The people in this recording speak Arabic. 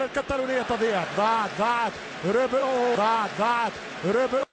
الكتالونية تضيع. ضاعت ضاعت ريبيرو ضاعت ضاعت ريبيرو